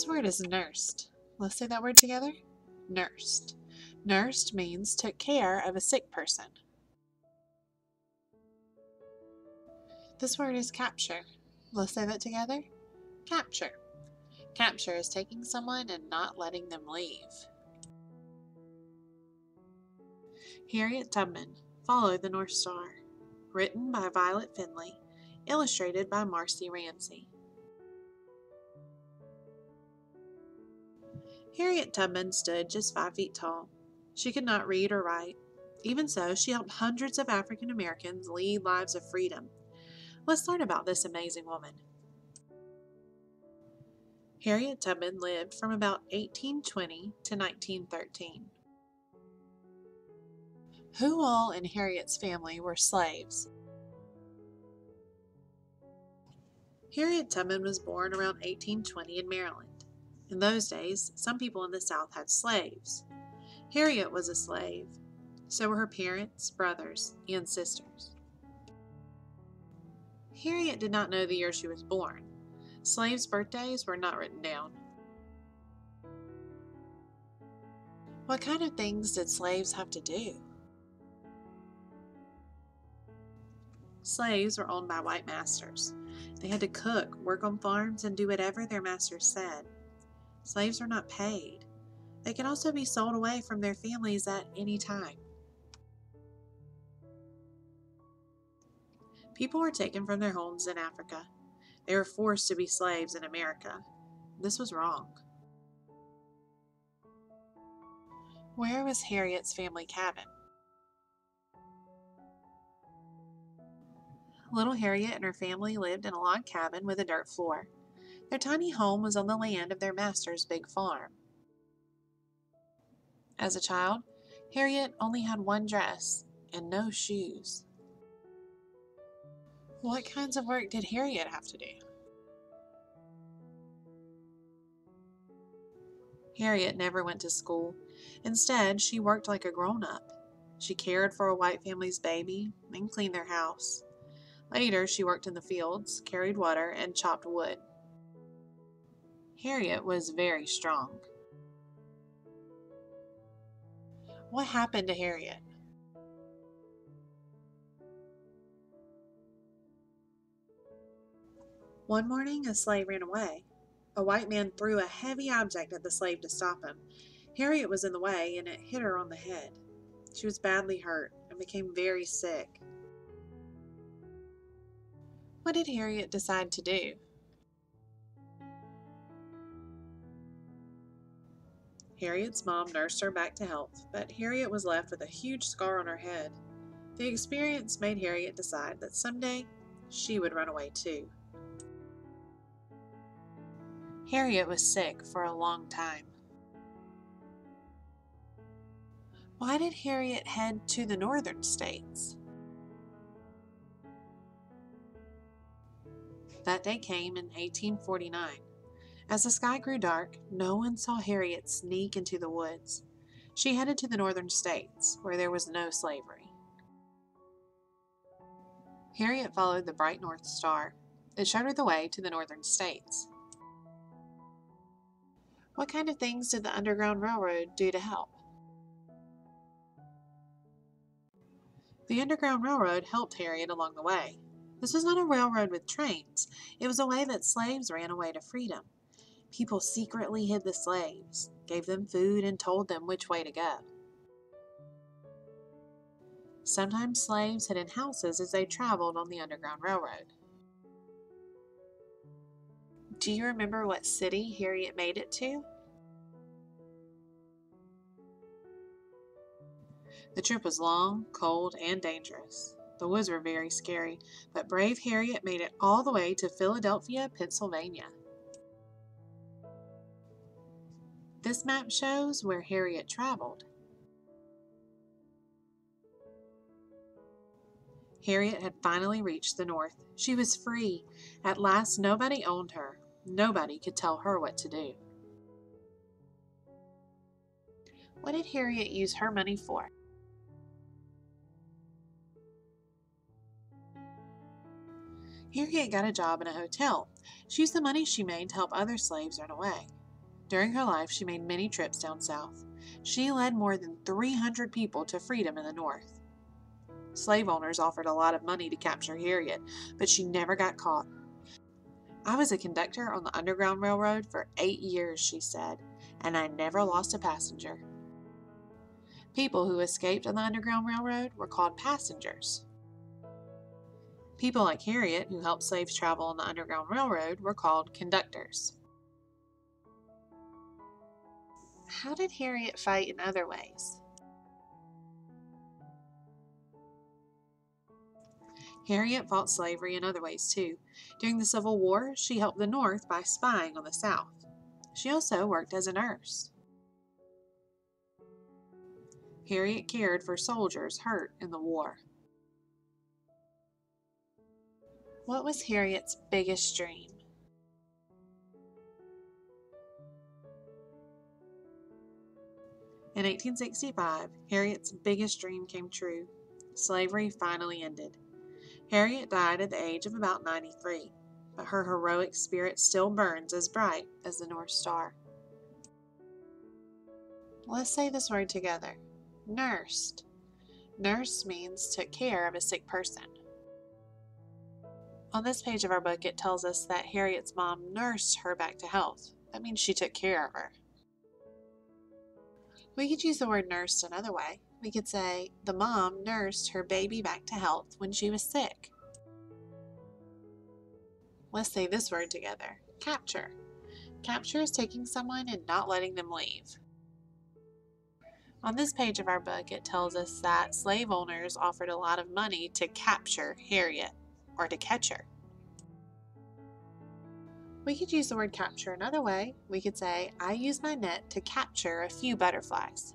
This word is nursed. Let's say that word together. Nursed. Nursed means took care of a sick person. This word is capture. Let's say that together. Capture. Capture is taking someone and not letting them leave. Harriet Tubman, Follow the North Star. Written by Violet Findley. Illustrated by Marcy Ramsey. Harriet Tubman stood just five feet tall. She could not read or write. Even so, she helped hundreds of African Americans lead lives of freedom. Let's learn about this amazing woman. Harriet Tubman lived from about 1820 to 1913. Who all in Harriet's family were slaves? Harriet Tubman was born around 1820 in Maryland. In those days, some people in the South had slaves. Harriet was a slave. So were her parents, brothers, and sisters. Harriet did not know the year she was born. Slaves' birthdays were not written down. What kind of things did slaves have to do? Slaves were owned by white masters. They had to cook, work on farms, and do whatever their masters said. Slaves are not paid. They can also be sold away from their families at any time. People were taken from their homes in Africa. They were forced to be slaves in America. This was wrong. Where was Harriet's family cabin? Little Harriet and her family lived in a log cabin with a dirt floor. Their tiny home was on the land of their master's big farm. As a child, Harriet only had one dress and no shoes. What kinds of work did Harriet have to do? Harriet never went to school. Instead, she worked like a grown up. She cared for a white family's baby and cleaned their house. Later, she worked in the fields, carried water, and chopped wood. Harriet was very strong. What happened to Harriet? One morning, a slave ran away. A white man threw a heavy object at the slave to stop him. Harriet was in the way, and it hit her on the head. She was badly hurt and became very sick. What did Harriet decide to do? Harriet's mom nursed her back to health, but Harriet was left with a huge scar on her head. The experience made Harriet decide that someday she would run away too. Harriet was sick for a long time. Why did Harriet head to the northern states? That day came in 1849. As the sky grew dark, no one saw Harriet sneak into the woods. She headed to the northern states, where there was no slavery. Harriet followed the bright North Star. It showed her the way to the northern states. What kind of things did the Underground Railroad do to help? The Underground Railroad helped Harriet along the way. This was not a railroad with trains, it was a way that slaves ran away to freedom. People secretly hid the slaves, gave them food, and told them which way to go. Sometimes slaves hid in houses as they traveled on the Underground Railroad. Do you remember what city Harriet made it to? The trip was long, cold, and dangerous. The woods were very scary, but brave Harriet made it all the way to Philadelphia, Pennsylvania. This map shows where Harriet traveled. Harriet had finally reached the north. She was free. At last, nobody owned her. Nobody could tell her what to do. What did Harriet use her money for? Harriet got a job in a hotel. She used the money she made to help other slaves run away. During her life, she made many trips down south. She led more than 300 people to freedom in the North. Slave owners offered a lot of money to capture Harriet, but she never got caught. I was a conductor on the Underground Railroad for eight years, she said, and I never lost a passenger. People who escaped on the Underground Railroad were called passengers. People like Harriet, who helped slaves travel on the Underground Railroad, were called conductors. How did Harriet fight in other ways? Harriet fought slavery in other ways too. During the Civil War, she helped the North by spying on the South. She also worked as a nurse. Harriet cared for soldiers hurt in the war. What was Harriet's biggest dream? In 1865, Harriet's biggest dream came true. Slavery finally ended. Harriet died at the age of about 93, but her heroic spirit still burns as bright as the North Star. Let's say this word together nursed. Nurse means took care of a sick person. On this page of our book, it tells us that Harriet's mom nursed her back to health. That means she took care of her. We could use the word nursed another way. We could say, the mom nursed her baby back to health when she was sick. Let's say this word together capture. Capture is taking someone and not letting them leave. On this page of our book, it tells us that slave owners offered a lot of money to capture Harriet or to catch her. We could use the word capture another way. We could say, I use my net to capture a few butterflies.